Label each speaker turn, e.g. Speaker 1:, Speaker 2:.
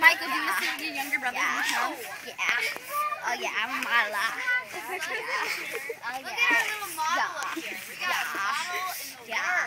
Speaker 1: Michael, do you see your younger brother
Speaker 2: yeah.
Speaker 1: in oh,
Speaker 2: Yeah. Oh, yeah, I'm a model. Oh, yeah.
Speaker 1: Look at our little model yeah. up here. We got yeah. a model in the yeah. world.